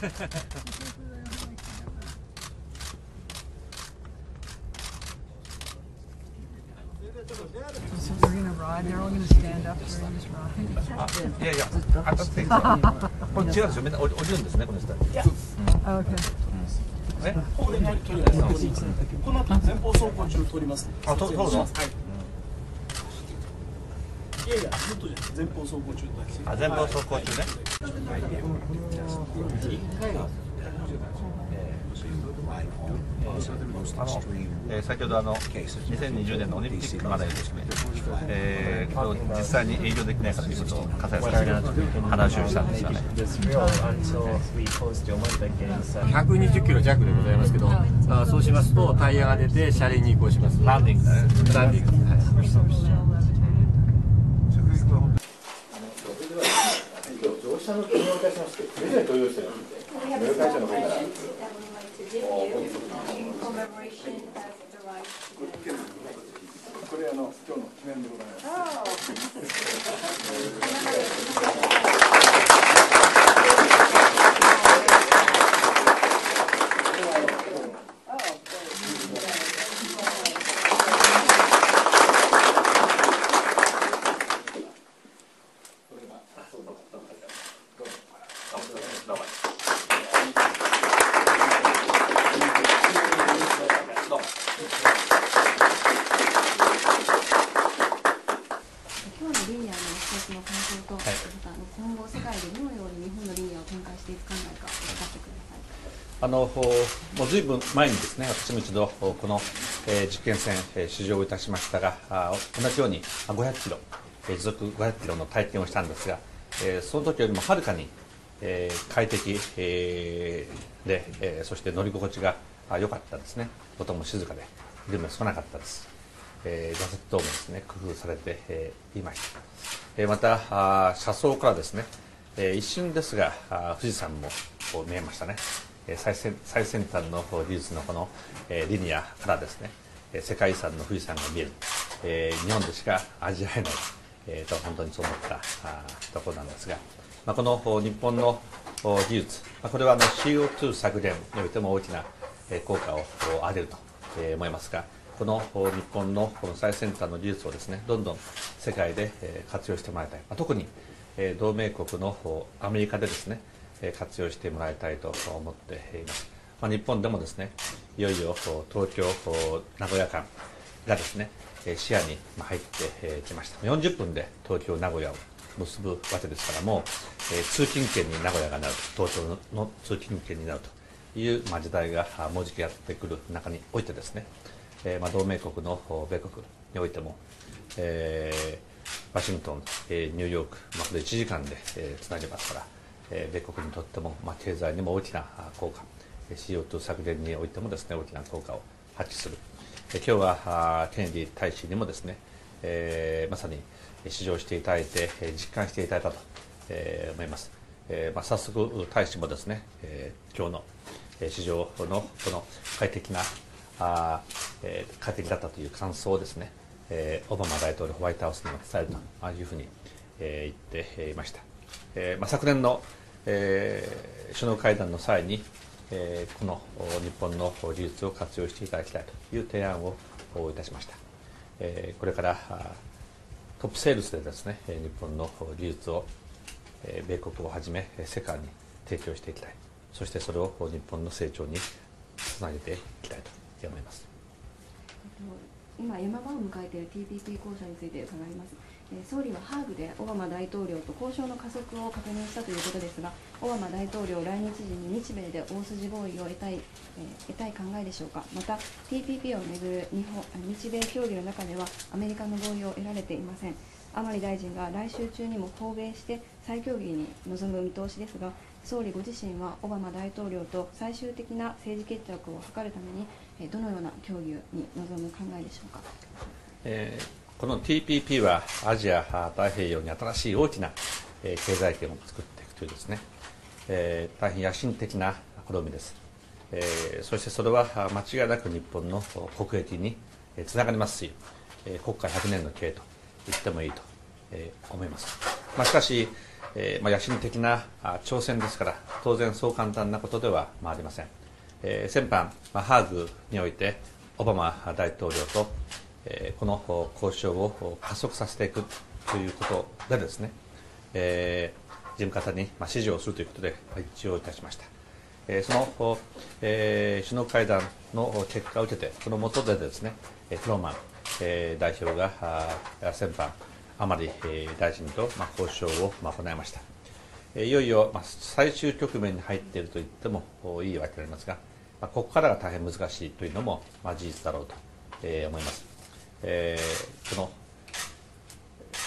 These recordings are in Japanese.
So they're gonna ride, they're all gonna stand up during this ride? あいやいや、あだってこれ違うんですよ。みんな降り降りるんですね、この人たち。Okay. え、これ取り取りますこの後前方走行中取りますあと撮るのはいいやいやずっとじゃ前方走行中だけあ、前方走行中ね。あの、えー先ほどあの2020年のオリンピックまでにですね、えー、これを実際に営業できないかということを笠井さんに話をしたんですよね。120キロ弱でございますけど、あそうしますとタイヤが出て車輪に移行します。ランディングだね。ランディング。はい社の記念をいしまして、プレゼントを用してますので、メール会社の方からこれあの今日の記念でございます。今日のリニアの一つの感想と、またあの今後世界でどのように日本のリニアを展開していく考えかお聞かせください。あのもうずいぶん前にですね私も一度この、えー実験船、えー試乗をいたしましたがあ同じようにあ500キロ、えー時速500キロの体験をしたんですが、えーその時よりもはるかに、えー快適、えーで、えーそして乗り心地が良かったですね。音も静かで色も少なかったです、えー座席等もですね工夫されて、えーいました、えーまたあ車窓からですね、えー一瞬ですがあ富士山も見えましたね。えー最先最先端の技術のこの、えーリニアからですね世界遺産の富士山が見える、えー日本でしか味わえない、えーと本当にそう思ったあところなんですが、まあ、この日本の技術、まあ、これはあの CO2 削減においても大きな、えー効果を上げると、えー思いますがこの日本のこの最先端の技術をですねどんどん世界で、えー活用してもらいたい、まあ、特に、えー同盟国のアメリカでですねえー活用してもらいたいと思っています、まあ、日本でもですねいよいよ東京名古屋間がですねえー視野に入ってきました。40分で東京名古屋を結ぶわけですからもう、えー通勤圏に名古屋がなると東京の通勤圏になるという、まあ、時代があもうじきやってくる中においてですね、えーまあ、同盟国のお米国においても、えーワシントン、えーニューヨーク、まあ、これ1時間で、えーつなげますから、えー米国にとっても、まあ、経済にも大きなあ効果えー CO2 削減においてもですね大きな効果を発揮する、えー今日はあーケネディ大使にもですね、えーまさに試乗していただいて、えー実感していただいたと、えー思います、えーまあ、早速大使もですね、えー今日の、えー試乗のこの快適なあ、えー快適だったという感想をですね、えーオバマ大統領ホワイトハウスにも伝えるというふうに、えー言っていました、えーまあ、昨年の、えー首脳会談の際に、えーこの日本の技術を活用していただきたいという提案をいたしました、えこれからトップセールスでですね日本の技術を米国をはじめ世界に提供していきたい。そしてそれを日本の成長につなげていきたいと思います。今山場を迎えている TPP 交渉について伺います、総理はハーグでオバマ大統領と交渉の加速を確認したということですがオバマ大統領来日時に日米で大筋合意を得たい,、え得たい考えでしょうか。また TPP をめぐる日本日米協議の中ではアメリカの合意を得られていません。甘利大臣が来週中にも訪米して再協議に臨む見通しですが総理ご自身はオバマ大統領と最終的な政治決着を図るためにどのような協議に臨む考えでしょうか。えーこの TPP はアジア太平洋に新しい大きな、えー経済圏を作っていくというですね、えー大変野心的な試みです、えーそしてそれは間違いなく日本の国益につながりますし、えー国家100年の経営と言ってもいいと、えー思います、まあ、しかし、えーまあ、野心的な挑戦ですから当然そう簡単なことではありません、えー先般、まあ、ハーグにおいてオバマ大統領と、えこの交渉を加速させていくということでですね、えー事務方に指示をするということで一致をいたしました、えーその、えー首脳会談の結果を受けてその下でですねえーフローマン、えー代表が先般甘利え大臣とま交渉をま行いました。いよいよま最終局面に入っていると言ってもいいわけでありますが、まここからが大変難しいというのもま事実だろうとえ思います、えーこの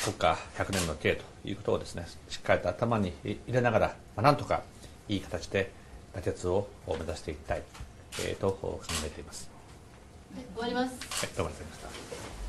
国家100年の計ということをですねしっかりと頭に入れながら、まあ、なんとかいい形で妥結を目指していきたい、えーと考えています。終わります。はい、どうもありがとうございました。